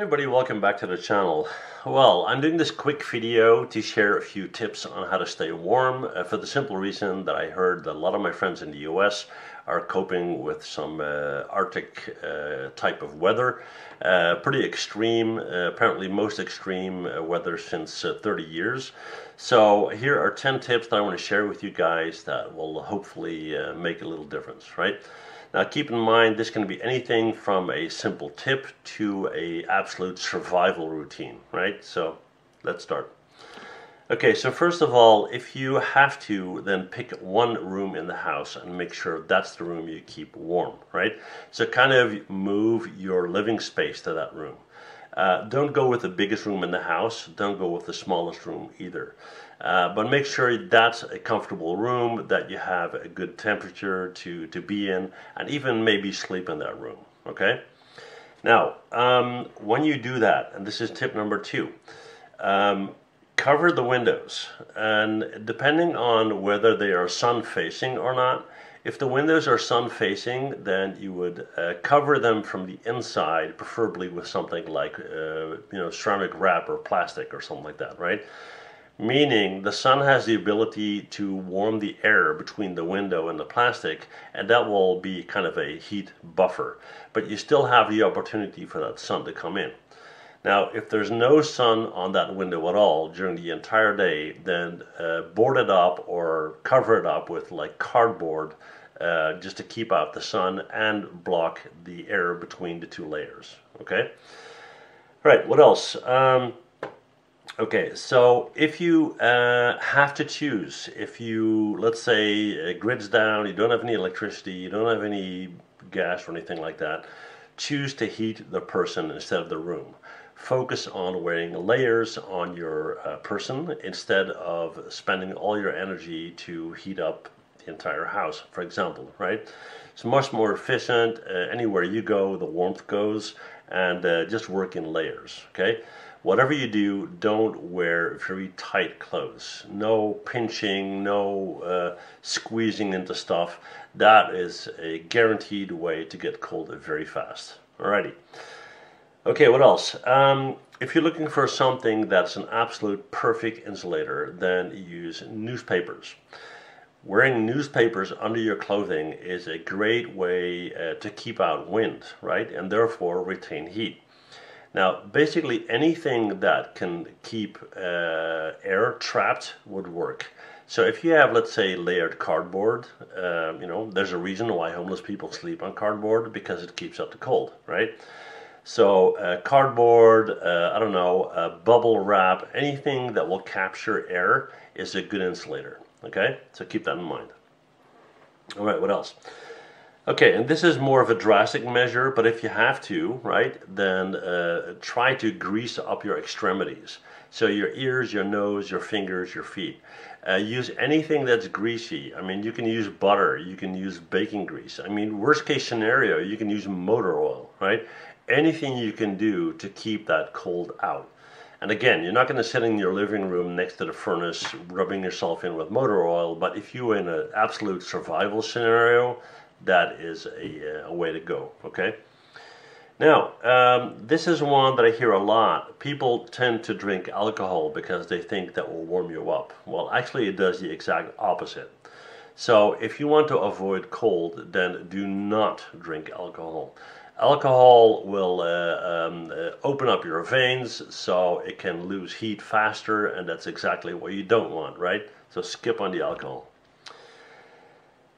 Everybody, welcome back to the channel. Well, I'm doing this quick video to share a few tips on how to stay warm uh, for the simple reason that I heard that a lot of my friends in the US are coping with some uh, Arctic uh, type of weather. Uh, pretty extreme, uh, apparently most extreme uh, weather since 30 years. So here are 10 tips that I want to share with you guys that will hopefully make a little difference, right? Now keep in mind this can be anything from a simple tip to a absolute survival routine, right? So let's start. Okay, so first of all, if you have to, then pick one room in the house and make sure that's the room you keep warm, right? So kind of move your living space to that room. Uh, don't go with the biggest room in the house. Don't go with the smallest room either. Uh, but make sure that's a comfortable room, that you have a good temperature to, to be in, and even maybe sleep in that room, okay? Now, um, when you do that, and this is tip number two, um, cover the windows. And depending on whether they are sun facing or not, if the windows are sun facing, then you would uh, cover them from the inside, preferably with something like, uh, you know, Saran wrap or plastic or something like that, right? Meaning the sun has the ability to warm the air between the window and the plastic and that will be kind of a heat buffer. But you still have the opportunity for that sun to come in. Now if there's no sun on that window at all during the entire day then uh, board it up or cover it up with like cardboard uh, just to keep out the sun and block the air between the two layers okay? All right what else? Um, Okay, so if you uh, have to choose, if you, let's say, uh, grid's down, you don't have any electricity, you don't have any gas or anything like that, choose to heat the person instead of the room. Focus on wearing layers on your uh, person instead of spending all your energy to heat up the entire house, for example, right? It's much more efficient. Uh, anywhere you go, the warmth goes, and uh, just work in layers, okay? Whatever you do, don't wear very tight clothes. No pinching, no uh, squeezing into stuff. That is a guaranteed way to get cold very fast. Alrighty. Okay, what else? Um, if you're looking for something that's an absolute perfect insulator, then use newspapers. Wearing newspapers under your clothing is a great way uh, to keep out wind, right? And therefore retain heat. Now, basically anything that can keep uh, air trapped would work. So if you have, let's say, layered cardboard, uh, you know, there's a reason why homeless people sleep on cardboard because it keeps out the cold, right? So uh, cardboard, uh, I don't know, bubble wrap, anything that will capture air is a good insulator. Okay, so keep that in mind. All right, what else? Okay, and this is more of a drastic measure, but if you have to, right, then uh, try to grease up your extremities. So your ears, your nose, your fingers, your feet. Uh, use anything that's greasy. I mean, you can use butter, you can use baking grease. I mean, worst case scenario, you can use motor oil, right? Anything you can do to keep that cold out. And again, you're not going to sit in your living room next to the furnace rubbing yourself in with motor oil, but if you're in an absolute survival scenario, that is a, a way to go, okay? Now, um, this is one that I hear a lot. People tend to drink alcohol because they think that will warm you up. Well, actually it does the exact opposite. So if you want to avoid cold, then do not drink alcohol. Alcohol will uh, um, uh, open up your veins so it can lose heat faster and that's exactly what you don't want, right? So skip on the alcohol.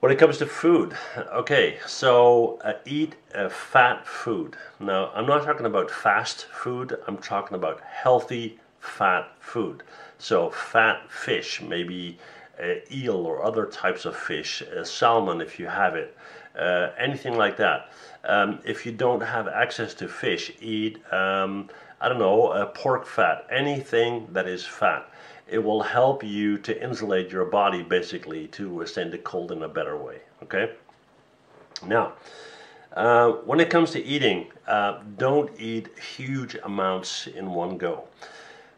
When it comes to food, okay, so uh, eat uh, fat food. Now, I'm not talking about fast food, I'm talking about healthy fat food. So, fat fish, maybe uh, eel or other types of fish, uh, salmon if you have it, uh, anything like that. Um, if you don't have access to fish, eat, um, I don't know, uh, pork fat, anything that is fat it will help you to insulate your body basically to withstand the cold in a better way. Okay. Now, uh, when it comes to eating, uh, don't eat huge amounts in one go.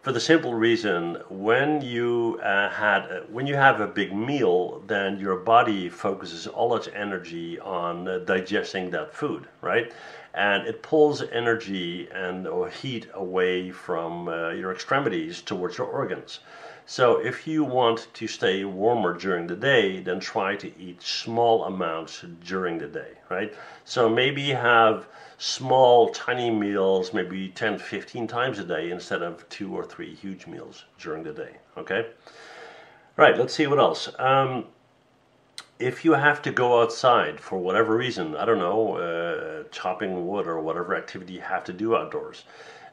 For the simple reason when you uh, had uh, when you have a big meal then your body focuses all its energy on uh, digesting that food right? And it pulls energy and or heat away from uh, your extremities towards your organs. So if you want to stay warmer during the day then try to eat small amounts during the day right? So maybe have small, tiny meals, maybe 10, 15 times a day instead of two or three huge meals during the day. Okay? Right, let's see what else. Um, if you have to go outside for whatever reason, I don't know, uh, chopping wood or whatever activity you have to do outdoors,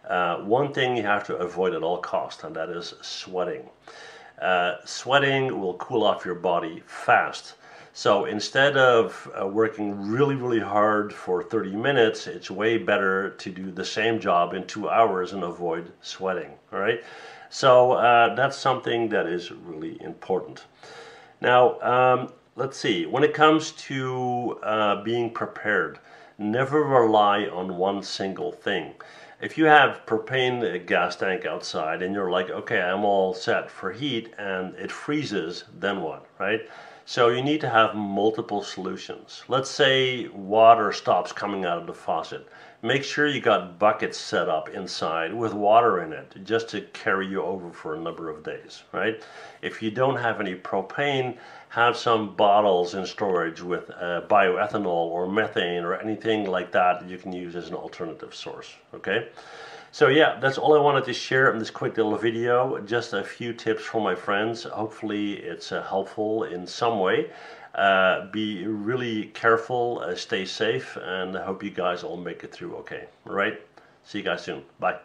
uh, one thing you have to avoid at all costs, and that is sweating. Uh, sweating will cool off your body fast. So instead of uh, working really, really hard for 30 minutes, it's way better to do the same job in two hours and avoid sweating. All right. So uh, that's something that is really important. Now, um, let's see. When it comes to uh, being prepared, never rely on one single thing. If you have propane gas tank outside and you're like, okay, I'm all set for heat and it freezes, then what, right? So you need to have multiple solutions. Let's say water stops coming out of the faucet. Make sure you got buckets set up inside with water in it just to carry you over for a number of days, right? If you don't have any propane, have some bottles in storage with uh, bioethanol or methane or anything like that you can use as an alternative source, okay? So yeah, that's all I wanted to share in this quick little video. Just a few tips for my friends. Hopefully it's uh, helpful in some way. Uh, be really careful, uh, stay safe, and I hope you guys all make it through okay. All right? See you guys soon. Bye.